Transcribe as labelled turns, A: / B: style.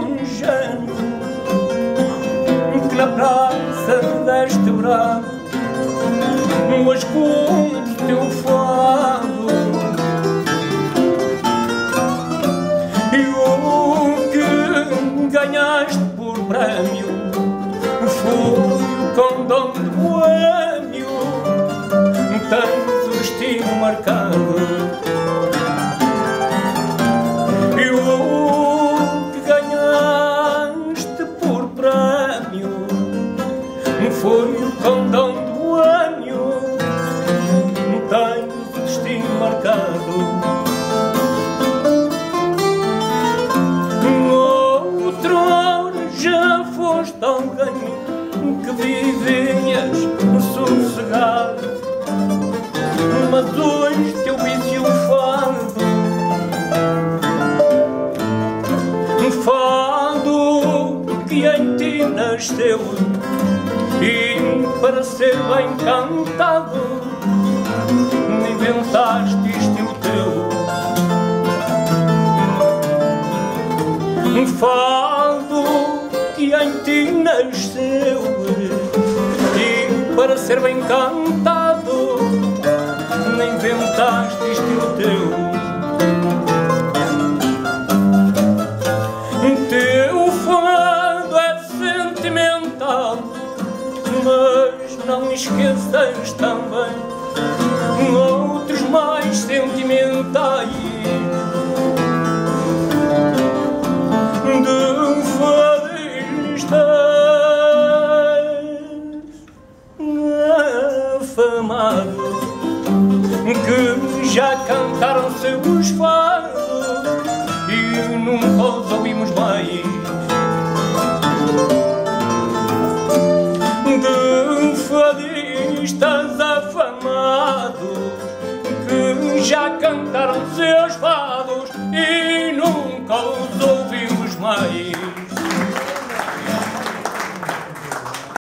A: longeano que na praça deste brado mas cumpre teu fado e o que ganhaste por prémio foi o condom de boêmio tanto o estilo marcado. Foi o condão de boêmio Tens o destino marcado. Outrora já foste alguém que vivias nasceu E para ser bem cantado Inventaste estilo teu. Um fado que em ti nasceu e para ser bem cantado inventaste estilo mas não esqueças também outros mais sentimentais de fadistas afamados que já cantaram seus fados e nunca os ouvimos mais. Seus fados e nunca os ouvimos mais.